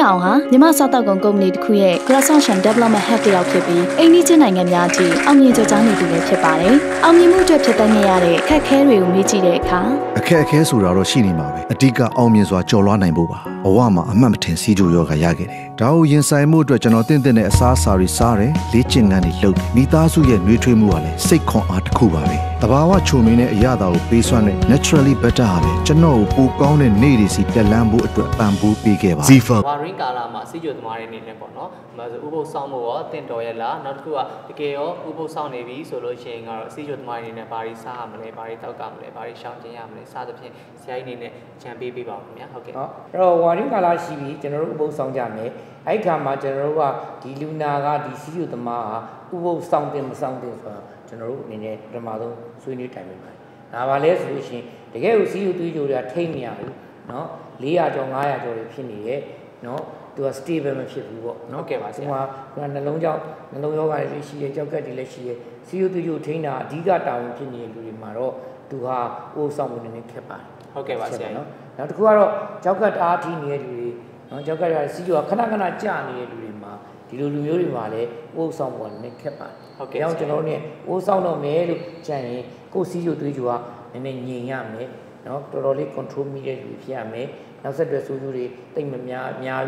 တဲ့အောင်ဟာမြမစောက်တောက်ကုန်ကုမ္ပဏီတစ်ခုရဲ့ Cross-Ocean Development Head တယောက်ဖြစ်ပြီးအိန္ဒိချင်းနိုင်ငံများအထိအောင်မြင်ကြိုးစားနေသူလည်းဖြစ်ပါတယ်။အောင်မြင်မှုအတွက်ဖြစ်တဲ့နေရတဲ့ခက်ခဲတွေကိုမေ့ကြည့်တဲ့အခါအခက်အခဲဆိုတာတော့ရှိနေမှာပဲအဓိကအောင်မြင်စွာကြော်လွှားနိုင်ဖို့ပါဘဝမှာအမှတ်မထင်စီးကြိုယောဂရခဲ့တယ်ဒါကိုရင်ဆိုင်မှုအတွက်ကျွန်တော်တင့်တဲ့တဲ့အစားအစာတွေစားတယ်လေ့ကျင့်ခန်းတွေလုပ်မိသားစုရဲ့နှွေးထွေးမှုကလည်းစိတ်ခွန်အားတစ်ခုပါပဲ တဘာဝချုံမင်းတဲ့အရာတာကိုပေးစွမ်းတဲ့ naturally better ဟာလေကျွန်တော်ကိုပိုကောင်းတဲ့နေ့တွေစီတက်လန်းဖို့အတွက်ပံ့ပိုးပေးခဲ့ပါ Zifa ဝါရင်းကာလာမှာစီးကြိုသမားတွေအနေနဲ့ပေါ့နော်။မဆိုဥပုပ်ဆောင်ဖို့ရောတင့်တော်ရဲ့လားနောက်တစ်ခုကတကယ်ရောဥပုပ်ဆောင်နေပြီဆိုလို့ရှိရင်ကတော့စီးကြိုသမားတွေအနေနဲ့ဘာတွေစားရမလဲဘာတွေတောက်ကမလဲဘာတွေရှောင်ကျဉ်ရမလဲစသဖြင့်ဆရာကြီးအနေနဲ့ကြံပေးပေးပါဦးခင်ဗျာဟုတ်ကဲ့။ဟုတ်အဲ့တော့ဝါရင်းကာလာရှိပြီကျွန်တော်တို့ဥပုပ်ဆောင်ကြမယ်။အဲ့ခါမှာကျွန်တော်တို့ကဒီလူနာကဒီစီးကြိုသမားဟာဥပုပ်ဆောင်တင်မဆောင်တင်ဆိုတော့ ကျွန်တော်တို့အနေနဲ့ပထမဆုံးဆွေးနွေးတိုင်ပင်ပါတယ်။ဒါပါလဲဆိုလို့ရှိရင်တကယ်ကိုစီးကြိုသွေးကြိုတွေကထိမ့်မရဘူးเนาะ400ကျော်500ကျော်တွေဖြစ်နေရဲ့เนาะသူက stable မဖြစ်ဘူးပေါ့เนาะ ဟုတ်ကဲ့ပါဆရာ ဟိုမှာကနှလုံးကြောင့်နှလုံးရောဂါတွေရှိရဲကြောက်ကက်တွေလည်းရှိရဲစီယိုတူယိုထိန်းတာအဓိကတာဝန်ဖြစ်နေတဲ့လူတွေမှာတော့သူဟာအိုးဆောင်မှုနေနေခက်ပါတယ် ဟုတ်ကဲ့ပါဆရာ နော်နောက်တစ်ခုကတော့ကြောက်ကက်အားထိနေတဲ့လူတွေနော်ကြောက်ကက်ရစီယိုကခဏခဏကြာနေတဲ့လူတွေမှာ ဒီလိုလူမျိုးတွေမှာလည်းအိုးဆောင်မှုနေခက်ပါတယ်ဟုတ်ကဲ့ဒါကြောင့်ကျွန်တော်တို့ ਨੇ အိုးဆောင်တော့မယ်လို့ကြံရင်ကိုယ်စီယိုသွေးကြိုကနည်းနည်းငြိမ်ရမယ်နော်တော်တော်လေး control မိတဲ့လူဖြစ်ရမယ်နောက်ဆက်တွဲဆိုးကျိုးတွေတိတ်မများအများ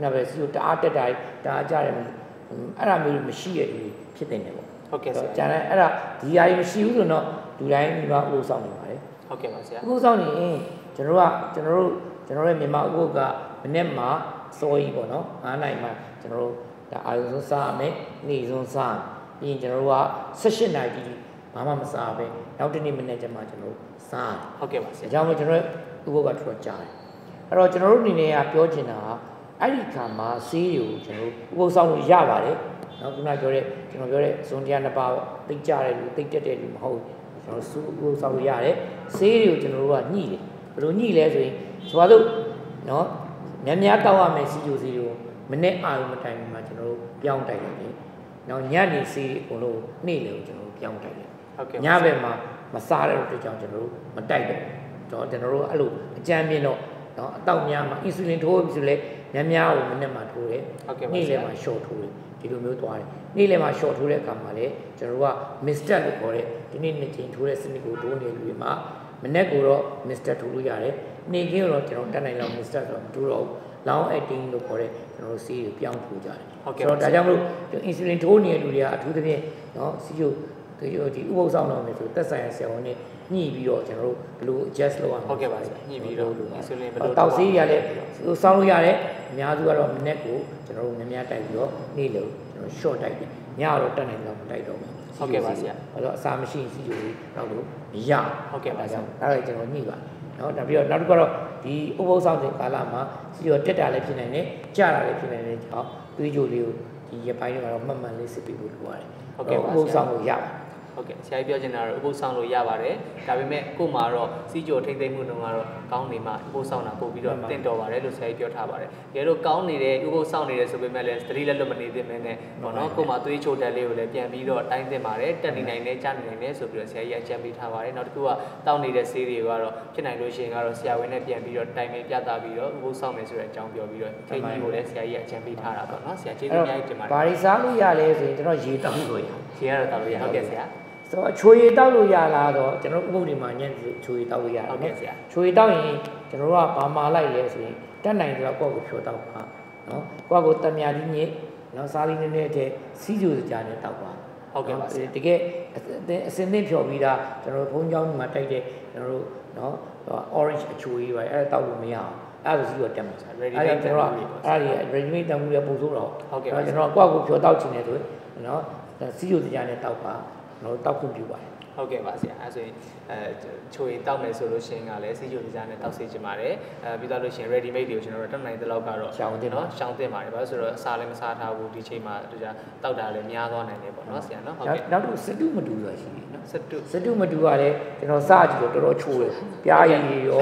နောက်ပဲစီယိုတအားတက်တာတအားကြတယ်အဲ့ဒါမျိုးမရှိရတဲ့လူဖြစ်နေတယ်ပေါ့ဟုတ်ကဲ့ဆရာကျန်တဲ့အဲ့ဒါဒီအရာကြီးမရှိဘူးဆိုတော့လူတိုင်းဒီမှာအိုးဆောင်နေပါတယ်ဟုတ်ကဲ့ပါဆရာဥပုသ်ဆောင်နေရင်ကျွန်တော်တို့ကကျွန်တော်တို့ကျွန်တော်တို့ရဲ့မြန်မာဥပုသ်ကမနေ့မှစောကြီးပေါ့နော်9နိုင်မှကျွန်တော်တို့ ဒါအာယုံဆုံးစားရမယ်နေ့ဆုံးစားပြီးရင်ကျွန်တော်တို့က18နိုင်ကြီးဘာမှမစားပဲနောက်တစ်နေ့မနေ့ကျမှကျွန်တော်တို့စားဟုတ်ကဲ့ပါဆတယ်ရာဒါကြောင့်မို့ကျွန်တော်တို့ဥပုသ်ကတော်တော်ကြားတယ်အဲ့တော့ကျွန်တော်တို့အနေနဲ့ကပြောချင်တာကအဲ့ဒီခါမှာဆေးတွေကိုကျွန်တော်တို့ဥပုသ်ဆောင်လို့ရပါတယ်နော်ခုနပြောတဲ့ကျွန်တော်ပြောတဲ့ဇွန်တရားနှစ်ပါးတိတ်ကြတဲ့လူတိတ်တက်တဲ့လူမဟုတ်ဘူးကျွန်တော်စူဥပုသ်ဆောင်လို့ရတယ်ဆေးတွေကိုကျွန်တော်တို့ကညှိတယ်ဘယ်လိုညှိလဲဆိုရင်ဆိုပါတော့နော်များများတောက်ရမယ်စီဂျိုစီကို မနေ့အာရုံမတိုင်မှာကျွန်တော်တို့ပြောင်းတိုက်တယ်နော်ညနေစီအကုန်လုံးနေ့လေကိုကျွန်တော်တို့ပြောင်းတိုက်တယ်ဟုတ်ကဲ့ညဘက်မှာမစားတဲ့အတွက်ကြောင့်ကျွန်တော်တို့မတိုက်တော့တော့ကျွန်တော်တို့အဲ့လိုအကြမ်းမြင်တော့နော်အတောက်များမှာအင်ဆူလင်ထိုးပြီဆိုလဲများများကိုမနေ့မှထိုးတယ်ဟုတ်ကဲ့ပါနေ့ဆလရာယ်မှာ short ထိုးတယ်ဒီလိုမျိုးသွားတယ်နေ့လယ်မှာ short ထိုးတဲ့အခါမှာလေကျွန်တော်တို့က mister လို့ခေါ်တဲ့ဒီနေ့နှစ်ချိန်ထိုးတဲ့စနစ်ကိုထိုးနေလူတွေမှာမနေ့ကိုတော့ mister ထိုးလို့ရတယ်နေ့ကင်းတော့ကျွန်တော်တက်နိုင်လောက် mister ဆိုတော့မထိုးတော့ဘူး long acting လို့ခေါ်တဲ့ကျွန်တော်တို့ဆေးကိုပြောင်းထိုးကြတယ်ဟုတ်ကဲ့ဆိုတော့ဒါကြောင့်မလို့အင်ဆူလင်ထိုးနေတဲ့လူတွေကအထူးသဖြင့်နော်စီယိုဒီဒီဥပုသ်ဆောင်တော့မယ်ဆိုသက်ဆိုင်ရာဆရာဝန်နဲ့ညှိပြီးတော့ကျွန်တော်တို့ဘယ်လို adjust လုပ်ရမလဲဟုတ်ကဲ့ပါဆရာညှိပြီးတော့ insulin ဘယ်လိုတောက်ဆေးရလဲစောင်းလို့ရတယ်အများစုကတော့မနေ့ကိုကျွန်တော်တို့များများတိုက်ပြီးတော့နေ့လို့ကျွန်တော် short တိုက်တယ်ညတော့တက်နိုင်တော့မတိုက်တော့ဘူးဟုတ်ကဲ့ပါဆရာအဲ့တော့အစာမရှိရင်စီယိုလေးတော့လို့မရဟုတ်ကဲ့ပါဒါဆရာကြောင့်အဲ့ဒါကျွန်တော်ညှိပါတယ် နော်နောက်ပြီးတော့နောက်တစ်ခုကတော့ဒီဥပုသ်ဆောင်တဲ့ကာလမှာစီရောတက်တာလည်းဖြစ်နိုင်တယ်ကြာတာလည်းဖြစ်နိုင်တယ်ကြောင့်သွေးကြိုလေးကိုဒီရပိုင်းတွေကတော့မှတ်မှန်လေးစစ်ပြီးလို့လိုရတယ်ဟုတ်ကဲ့ပါဥပုသ်ဆောင်ကိုရပါတယ် ဟုတ်ကဲ့ဆရာကြီးပြောချင်တာတော့ဥပုသ်ဆောင်လို့ရပါတယ်ဒါပေမဲ့ကို့မှာတော့စီကြိုထိမ့်သိမ့်မှုတုန်းကတော့ကောင်းနေမှဥပုသ်ဆောင်တာပို့ပြီးတော့တင့်တော်ပါတယ်လို့ဆရာကြီးပြောထားပါတယ်တကယ်လို့ကောင်းနေတဲ့ဥပုသ်ဆောင်နေတယ်ဆိုပေမဲ့လည်းသတိလက်လွတ်မနေသင့်မဲနဲ့ပေါ့နော်ကို့မှာသွေးချိုတက်လေးကိုလည်းပြန်ပြီးတော့တိုင်းသင့်ပါတယ်တက်နေနိုင်တယ်ကြားနေနိုင်တယ်ဆိုပြီးတော့ဆရာကြီးအကြံပေးထားပါတယ်နောက်တစ်ခုကတောင်းနေတဲ့ဆေးတွေကတော့ဖြစ်နိုင်လို့ရှိရင်ကတော့ဆရာဝန်နဲ့ပြန်ပြီးတော့တိုင်ပင်ပြသပြီးတော့ဥပုသ်ဆောင်မယ်ဆိုတဲ့အကြောင်းပြောပြီးတော့ထိန်းကြီးကိုလည်းဆရာကြီးအကြံပေးထားတာပေါ့နော်ဆရာကျေးဇူးအများကြီးတင်ပါတယ်ဘာတွေစားလို့ရလဲဆိုရင်ကျွန်တော်ရေတောက်လို့ရခြေရတော့တော်လို့ရဟုတ်ကဲ့ဆရာ ဆိုတော့ချိုရည်တောက်လို့ရလားတော့ကျွန်တော်ဥပုသ်ဒီမှာညက်ချိုရည်တောက်လို့ရတယ် ဟုတ်ကဲ့ဆရာ ချိုရည်တောက်ရင်ကျွန်တော်တို့ကဘာမှလိုက်လဲဆိုရင်တက်နိုင်တယ်တော့ကိုယ့်ကိုဖြောတောက်ပါနော်ကိုယ့်ကိုတမြာကြီးညစ်နော်စားလေးနည်းနည်းတည်းစီးကြိုကြတဲ့တောက်ပါ ဟုတ်ကဲ့ပါဆရာ တကယ်အအစင်းသင်းဖြော်ပြီးသားကျွန်တော်တို့ဘုံเจ้าမှာတိုက်တဲ့ကျွန်တော်တို့နော် orange အချိုကြီးပါအဲ့ဒါတောက်လို့မရအောင်အဲ့ဒါဆိုစီတော့တက်မှာစား Ready အဲ့ဒါ made ကျွန်တော်က တန်မှုတွေပေါ့ အဲ့ဒါတွေ ready made တန်မှုတွေပုံစိုးတော့ ဟုတ်ကဲ့ပါ အဲ့ဒါကျွန်တော်ကကိုယ့်ကိုဖြော်တောက်ချင်တယ်ဆိုရင်နော်စီးကြိုကြတဲ့တောက်ပါ ကျွန်တော်တို့တောက်ခွင့်ပြုပါတယ်ဟုတ်ကဲ့ပါဆရာအဲဆိုရင်အဲချိုရင်တောက်မယ်ဆိုလို့ရှိရင်ကလည်းစီချိုဒီဇိုင်းနဲ့တောက်စေချင်ပါတယ်အဲပြီးတော့လို့ရှိရင် ready made တွေကိုကျွန်တော်တို့တက်နိုင်တဲ့လောက်ကတော့ရှောင်သင့်ပါနော်ရှောင်းတင်ပါတယ်ဘာလို့ဆိုတော့အစားလည်းမစားထားဘူးဒီချိန်မှာဒီတောက်တာလည်းများသွားနိုင်တယ်ပေါ့နော်ဆရာနော်ဟုတ်နောက်ကဲ့နောက်တော့စတုမတူဆိုတာရှိတယ်နော်စတုစတုမတူရတယ်ကျွန်တော်စကြည့်တော့တော်တော်ချိုးတယ်ပြားရည်ရော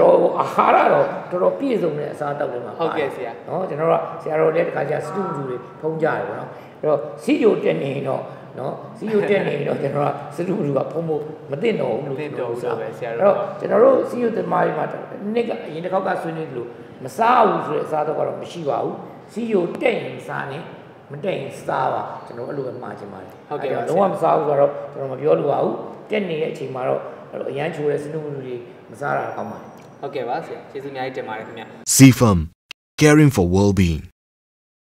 တော်တော်အာဟာရတော့တော်တော်ပြည့်စုံတဲ့အစားတောက်တယ်မှာဟုတ်ကဲ့ဆရာနော်ကျွန်တော်ကဆရာတော်လည်းတခါကျစတုမတူတွေဖုံးကြတယ်ပေါ့နော် အဲ့တော့စီဂျိုတက်နေရင်တော့နော်စီယိုတက်နေတော့ကျွန်တော်ကစတူဘူးကဖုံးဖို့မသိတော့ဘူးလို့မသိတော့ဘူးလို့ပဲဆရာတို့အဲ့တော့ကျွန်တော်တို့စီယိုသမားတွေမှာနှစ်ကအရင်တစ်ခေါက်ကဆွေးနွေးလို့မစားဘူးဆိုတဲ့အစားတော့ကတော့မရှိပါဘူးစီယိုတက်ရင်စားနေမတက်ရင်စားပါကျွန်တော်အဲ့လိုပဲမှားချင်ပါတယ်ဟုတ်ကဲ့ပါအဲ့တော့လုံးဝမစားဘူးဆိုတော့ကျွန်တော်မပြောလို့ပါဘူးတက်နေတဲ့အချိန်မှာတော့အဲ့လိုအရန်ချိုးတဲ့စတူဘူးတွေမစားတာကောင်းပါတယ်ဟုတ်ကဲ့ပါဆရာကျေးဇူးအများကြီးတင်ပါတယ်ခင်ဗျ CFM Caring for Well-being